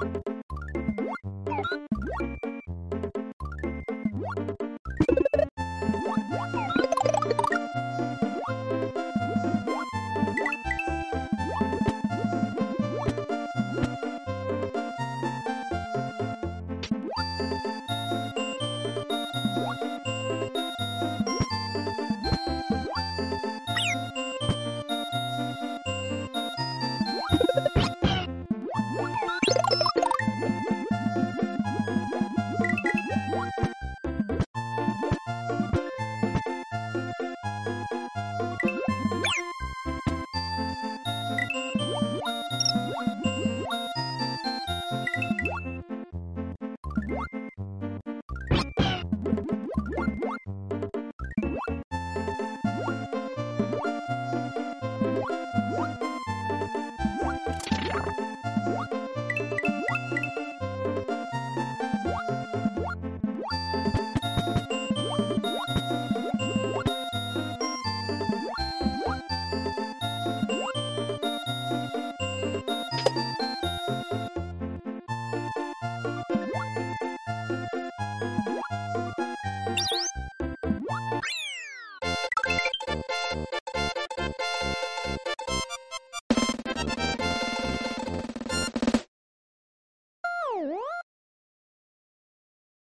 you